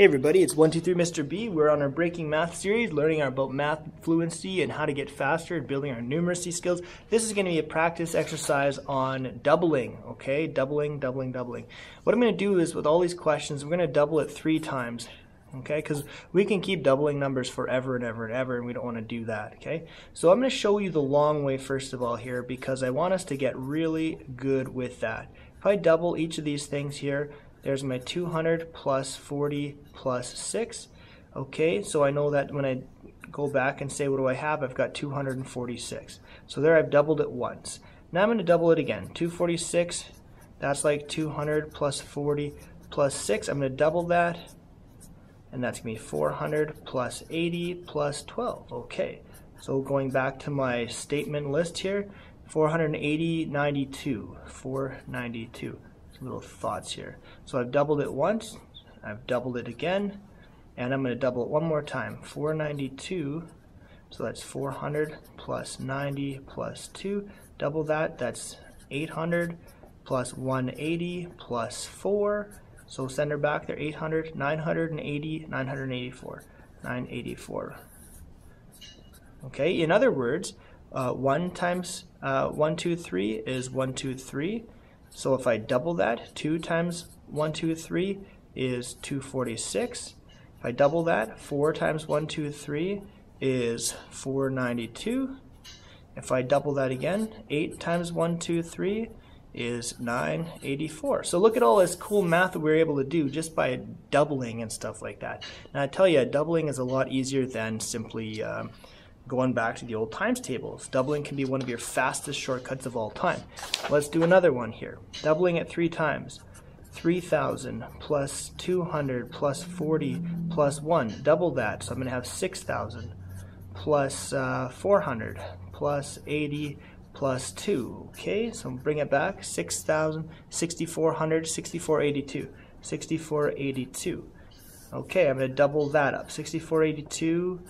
Hey everybody, it's 123 Mr. B. We're on our Breaking Math series, learning about math fluency and how to get faster and building our numeracy skills. This is going to be a practice exercise on doubling, okay? Doubling, doubling, doubling. What I'm going to do is with all these questions, we're going to double it three times, okay? Because we can keep doubling numbers forever and ever and ever, and we don't want to do that, okay? So I'm going to show you the long way first of all here because I want us to get really good with that. If I double each of these things here, there's my 200 plus 40 plus 6. Okay, so I know that when I go back and say what do I have, I've got 246. So there I've doubled it once. Now I'm going to double it again. 246, that's like 200 plus 40 plus 6. I'm going to double that, and that's going to be 400 plus 80 plus 12. Okay, so going back to my statement list here, 480, 92, 492 little thoughts here. So I've doubled it once, I've doubled it again, and I'm going to double it one more time. 492, so that's 400 plus 90 plus 2. Double that, that's 800 plus 180 plus 4. So send her back there, 800, 980, 984, 984. Okay, in other words, uh, 1 times uh, 1, 2, 3 is 1, 2, 3. So if I double that, 2 times 1, 2, 3 is 246. If I double that, 4 times 1, 2, 3 is 492. If I double that again, 8 times 1, 2, 3 is 984. So look at all this cool math that we are able to do just by doubling and stuff like that. Now I tell you, doubling is a lot easier than simply um, going back to the old times tables. Doubling can be one of your fastest shortcuts of all time. Let's do another one here. Doubling it three times. 3,000 plus 200 plus 40 plus 1. Double that, so I'm going to have 6,000 plus, uh, 400 plus 80 plus 2. Okay, so bring it back. 6,000, 6,400, 6,482. 6,482. Okay, I'm going to double that up. 6,482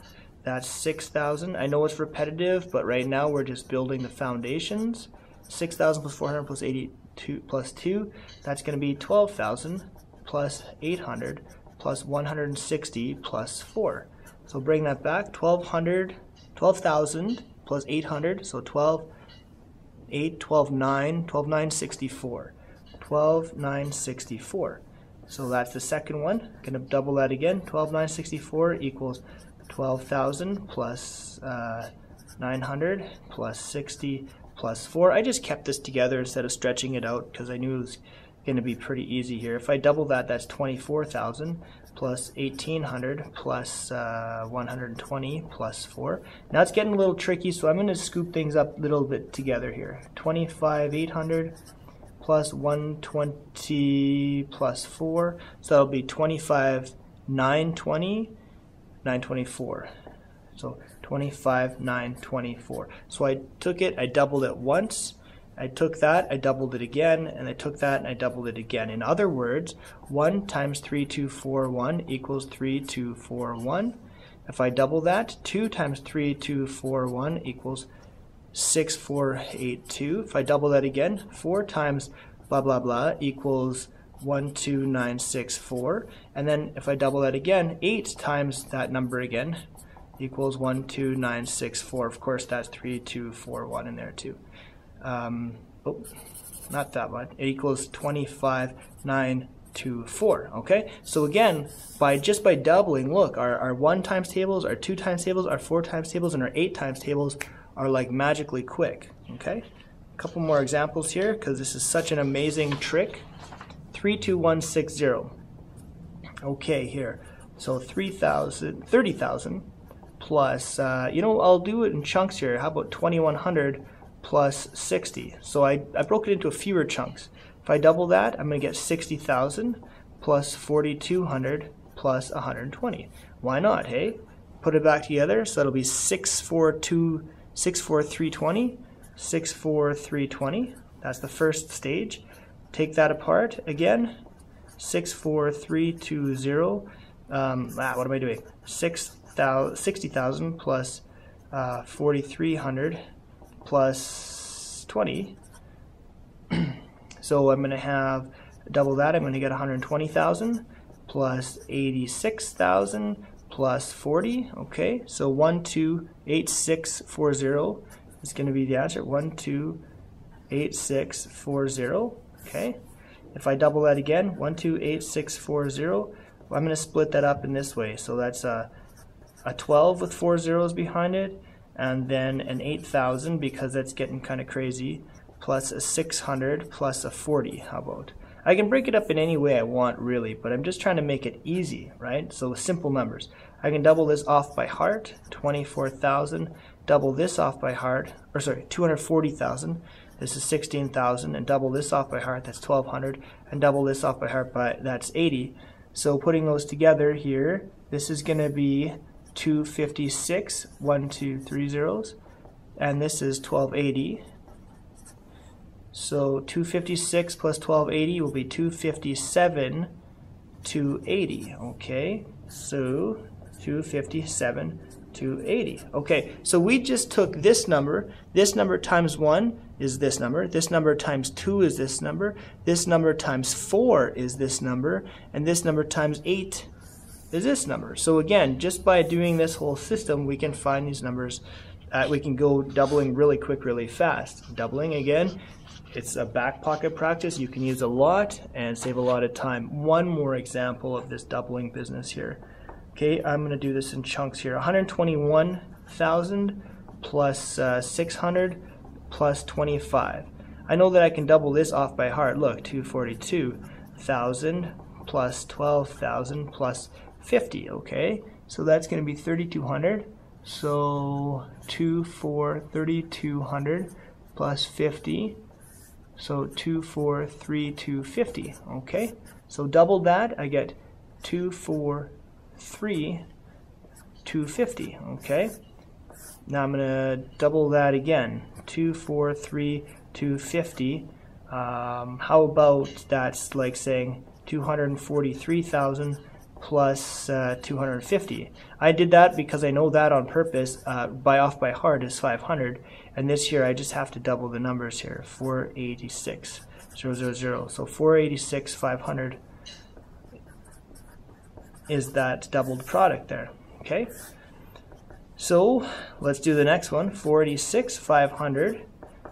that's 6,000. I know it's repetitive, but right now we're just building the foundations. 6,000 plus 400 plus 82 plus 2, that's going to be 12,000 plus 800 plus 160 plus 4. So bring that back, 1,200, 12,000 plus 800, so 12, 8, 12, 9, 12, 9, 64. 12, 9, 64. So that's the second one. Going to double that again. 12,964 equals 12,000 plus, uh, 900 plus 60 plus 4. I just kept this together instead of stretching it out because I knew it was going to be pretty easy here. If I double that, that's 24,000 plus 1800 plus, uh, 120 plus 4. Now it's getting a little tricky, so I'm going to scoop things up a little bit together here. 25,800 plus 120 plus 4, so that'll be 25, 920, 924. So 25, 924. So I took it, I doubled it once, I took that, I doubled it again, and I took that and I doubled it again. In other words, 1 times 3241 equals 3241. If I double that, 2 times 3241 equals 6482. If I double that again, 4 times blah blah blah equals 12964. And then if I double that again, 8 times that number again equals 12964. Of course, that's 3241 in there too. Um, oh, not that one. It equals 25924. Okay, so again, by just by doubling, look, our, our 1 times tables, our 2 times tables, our 4 times tables, and our 8 times tables are like magically quick. Okay, a couple more examples here because this is such an amazing trick. 32160. Okay, here. So 3,000, 30,000 plus, uh, you know, I'll do it in chunks here. How about 2,100 plus 60? So I, I broke it into a fewer chunks. If I double that, I'm going to get 60,000 plus 4,200 plus 120. Why not, hey? Put it back together, so that'll be 642, 64320, 64320. That's the first stage. Take that apart again. 64320. Um, ah, what am I doing? 60,000 plus uh, 4,300 plus 20. so I'm going to have double that. I'm going to get 120,000 plus 86,000 plus 40. Okay, so 128640 is going to be the answer. 128640. Okay, if I double that again, 128640, I'm going to split that up in this way. So that's a, a 12 with four zeros behind it, and then an 8,000 because that's getting kind of crazy, plus a 600 plus a 40. How about? I can break it up in any way I want really, but I'm just trying to make it easy, right? So simple numbers. I can double this off by heart, 24,000, double this off by heart, or sorry, 240,000. This is 16,000, and double this off by heart, that's 1,200, and double this off by heart, by that's 80. So putting those together here, this is going to be 256, one, two, three zeros, and this is 1280. So 256 plus 1280 will be 257 280. Okay, so 257 280. Okay, so we just took this number. This number times 1 is this number. This number times 2 is this number. This number times 4 is this number. And this number times 8 is this number. So again, just by doing this whole system, we can find these numbers. Uh, we can go doubling really quick, really fast. Doubling again, it's a back pocket practice you can use a lot and save a lot of time. One more example of this doubling business here. Okay, I'm going to do this in chunks here. 121,000 plus, uh, 600 plus 25. I know that I can double this off by heart. Look, 242,000 plus 12,000 plus 50, okay? So that's going to be 3,200. So 2, 4, 3,200 plus 50 so 2, 4, 3, 2, 50. Okay, so double that, I get 2, 4, 3, 250. Okay, now I'm going to double that again. 2, 4, 3, 250. Um, how about that's like saying 243,000 plus uh, 250. I did that because I know that on purpose. Uh, by off by heart is 500, and this year I just have to double the numbers here. 486, 000. So 486, 500 is that doubled product there. Okay. So let's do the next one. 486, 500.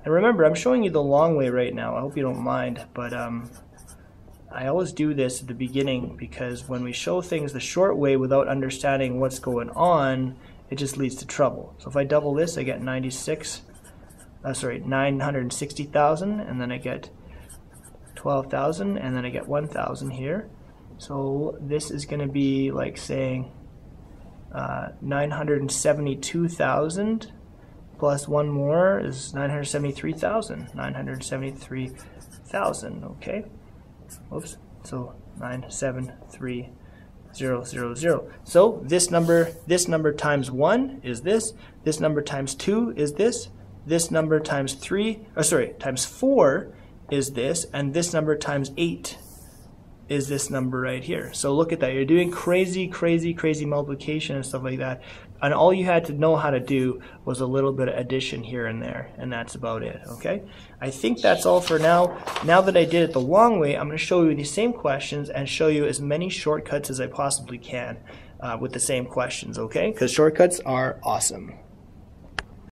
And remember, I'm showing you the long way right now. I hope you don't mind, but um, I always do this at the beginning because when we show things the short way without understanding what's going on, it just leads to trouble. So if I double this, I get 96, uh, sorry, 960,000, and then I get 12,000, and then I get 1,000 here. So this is going to be like saying uh, 972,000 plus one more is 973,000. 973,000, okay? Oops. So nine seven three zero zero zero. So this number this number times one is this. This number times two is this. This number times three, oh sorry, times four is this, and this number times eight is this number right here. So look at that. You're doing crazy, crazy, crazy multiplication and stuff like that. And all you had to know how to do was a little bit of addition here and there. And that's about it, okay? I think that's all for now. Now that I did it the long way, I'm going to show you these same questions and show you as many shortcuts as I possibly can uh, with the same questions, okay? Because shortcuts are awesome.